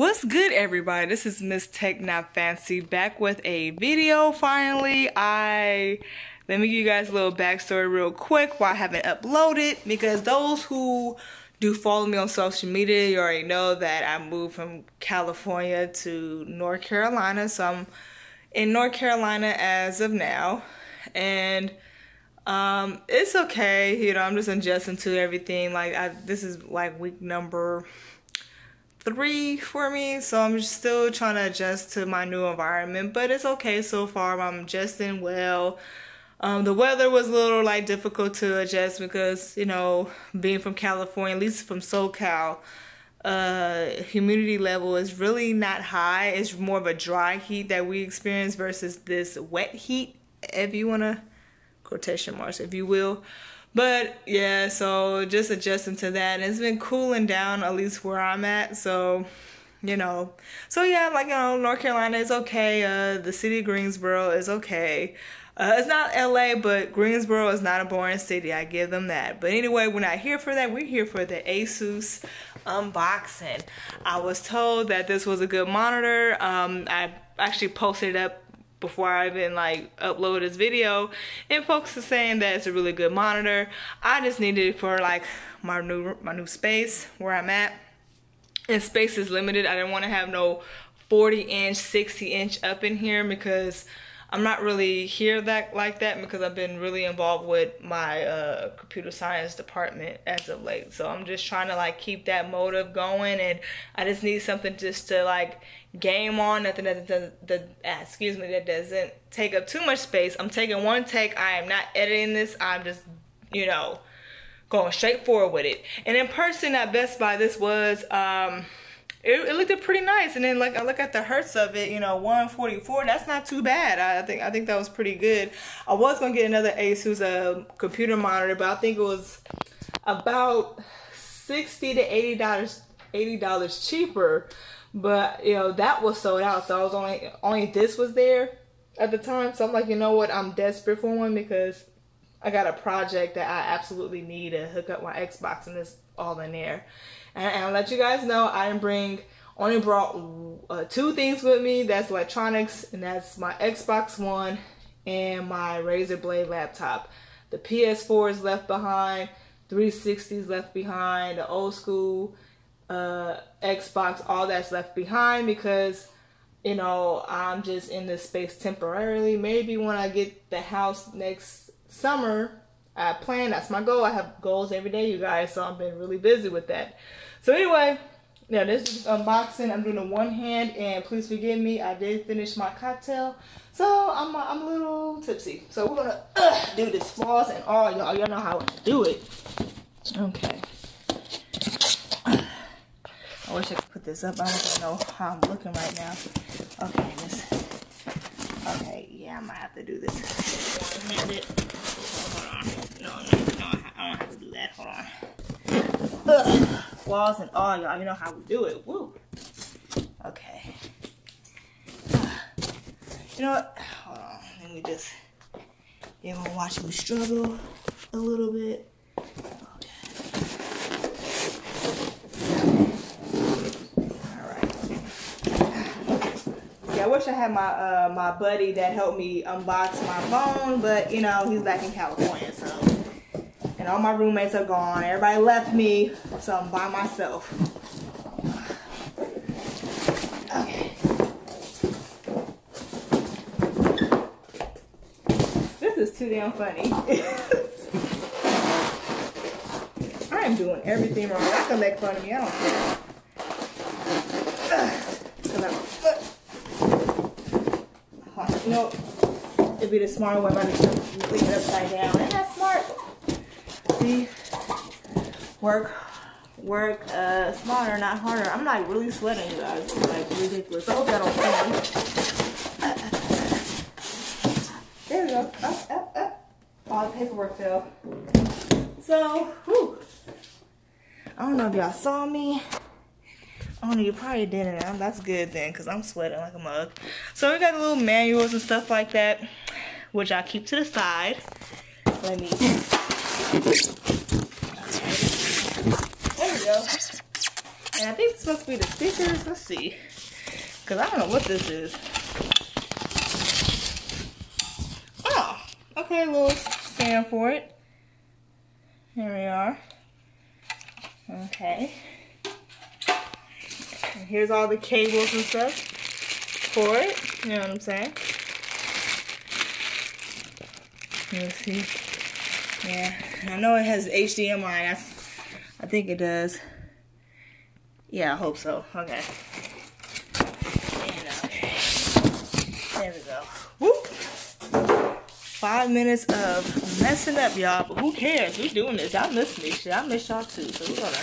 What's good everybody? This is Miss Tech Not Fancy back with a video finally. I let me give you guys a little backstory real quick why I haven't uploaded because those who do follow me on social media, you already know that I moved from California to North Carolina. So I'm in North Carolina as of now. And um, it's okay, you know, I'm just adjusting to everything. Like I, this is like week number three for me so i'm still trying to adjust to my new environment but it's okay so far. I'm adjusting well. Um, the weather was a little like difficult to adjust because you know being from california at least from socal uh, humidity level is really not high. It's more of a dry heat that we experience versus this wet heat if you want to quotation marks if you will but yeah, so just adjusting to that. It's been cooling down at least where I'm at. So, you know, so yeah, like you know, North Carolina is okay. Uh, the city of Greensboro is okay. Uh, it's not LA, but Greensboro is not a boring city. I give them that. But anyway, we're not here for that. We're here for the Asus unboxing. I was told that this was a good monitor. Um, I actually posted it up before I even like upload this video. And folks are saying that it's a really good monitor. I just needed it for like my new my new space where I'm at. And space is limited. I didn't want to have no 40 inch 60 inch up in here because I'm not really here that like that because I've been really involved with my uh, computer science department as of late. So I'm just trying to like keep that motive going, and I just need something just to like game on. Nothing that does that ah, excuse me that doesn't take up too much space. I'm taking one take. I am not editing this. I'm just you know going straight forward with it. And in person at Best Buy, this was um it, it, looked pretty nice. And then like I look at the hertz of it, you know, 144. That's not too bad. I, think I think that was pretty good. I was gonna get another Asus uh, computer monitor, but I think it was about sixty to eighty dollars eighty dollars cheaper. But you know that was sold out, so I was only only this was there at the time. So I'm like, you know what? I'm desperate for one because I got a project that I absolutely need to hook up my Xbox and it's all in there. And, and I'll let you guys know I didn't bring only brought uh, two things with me. That's electronics, and that's my Xbox One and my Razer Blade laptop. The PS4 is left behind, 360 is left behind, the old school uh, Xbox, all that's left behind because you know I'm just in this space temporarily. Maybe when I get the house next summer, I plan. That's my goal. I have goals every day, you guys. So I've been really busy with that. So anyway, now this is unboxing. I'm doing a one hand, and please forgive me. I did finish my cocktail, so I'm I'm a little tipsy. So we're gonna uh, do this floss and all y'all. Y'all know how to do it. Okay. I wish I could put this up. I don't know how I'm looking right now. Okay, this. Okay, yeah, I might have to do this one Ugh flaws and all, y'all. You know how we do it. Woo. Okay. You know what? Hold on. Let me just. You gonna watch me struggle a little bit. Okay. All right. Yeah, I wish I had my uh, my buddy that helped me unbox my phone, but you know he's back in California, all my roommates are gone. Everybody left me, so I'm by myself. Okay. This is too damn funny. I am doing everything wrong. I can make fun of me. I don't care. Know, it'd be the smart way to leave it upside down. That smart? See work work uh smarter not harder i'm like really sweating you guys it's like ridiculous i hope that don't there we go up up up all the paperwork fell so whew. i don't know if y'all saw me Oh, you probably didn't. That's good then, because I'm sweating like a mug. So we got little manuals and stuff like that, which I keep to the side. Let me there we go. And I think it's supposed to be the stickers. Let's see. Because I don't know what this is. Oh, okay, little stand for it. Here we are. Okay. And here's all the cables and stuff for it. You know what I'm saying? Let's see. Yeah, I know it has HDMI. That's, I think it does. Yeah, I hope so. Okay. Okay. Uh, there we go. Whoop. Five minutes of messing up, y'all. But who cares? We doing this. Y'all miss me. Shit, I miss y'all too. So we're gonna.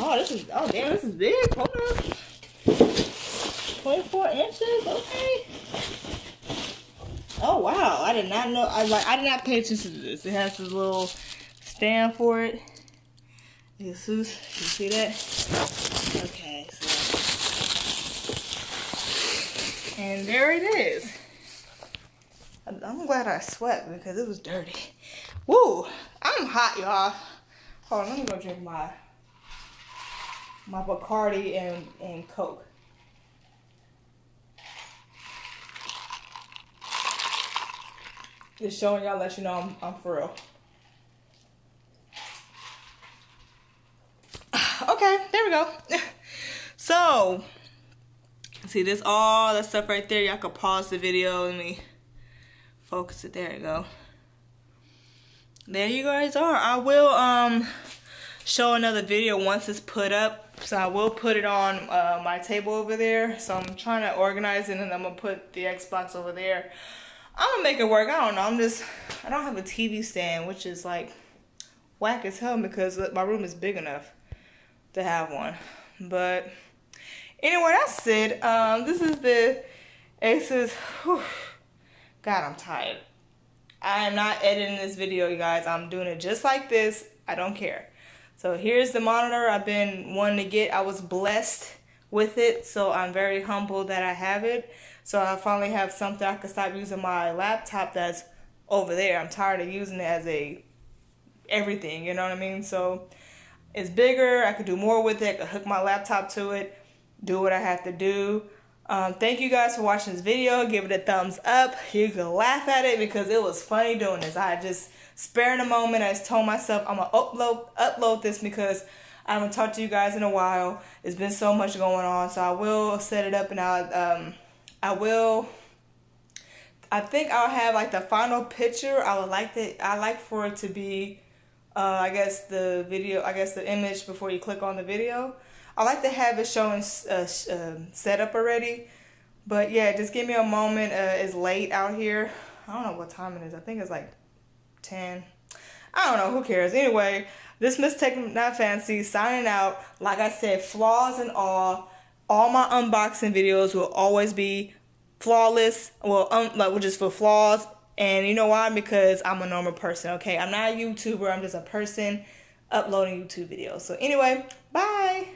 Oh, this is. Oh, damn, this is big. Hold on. 24 inches. Okay. Oh wow, I did not know. I like I did not pay attention to this. It has this little stand for it. Jesus, you see that? Okay, so and there it is. I'm glad I sweat because it was dirty. Woo! I'm hot, y'all. Hold on, let me go drink my my Bacardi and and Coke. Just showing y'all, let you know I'm, I'm for real. Okay, there we go. so, see this all that stuff right there. Y'all can pause the video. Let me focus it. There you go. There you guys are. I will um show another video once it's put up. So I will put it on uh, my table over there. So I'm trying to organize it and I'm gonna put the Xbox over there. I'm gonna make it work. I don't know. I'm just, I don't have a TV stand, which is like whack as hell because my room is big enough to have one. But anyway, that's it. Um, this is the Asus. Whew, God, I'm tired. I am not editing this video, you guys. I'm doing it just like this. I don't care. So here's the monitor I've been wanting to get. I was blessed with it, so I'm very humble that I have it. So I finally have something I can stop using my laptop that's over there. I'm tired of using it as a everything, you know what I mean? So it's bigger. I could do more with it. I could hook my laptop to it, do what I have to do. Um, thank you guys for watching this video. Give it a thumbs up. You can laugh at it because it was funny doing this. I just sparing a moment. I just told myself I'm gonna upload upload this because I haven't talked to you guys in a while. It's been so much going on, so I will set it up and I'll um, I will I think I'll have like the final picture. I would like to I like for it to be uh, I guess the video I guess the image before you click on the video. I like to have it showing uh, uh, set up already. But yeah, just give me a moment. Uh, it's late out here. I don't know what time it is. I think it's like 10. I don't know. Who cares? Anyway, this Miss Tech Not Fancy signing out. Like I said, flaws and all all my unboxing videos will always be flawless. Well um, like just for flaws. And you know why? Because i'm a normal person okay? I'm not a youtuber. I'm just a person uploading youtube videos. So anyway bye